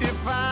if I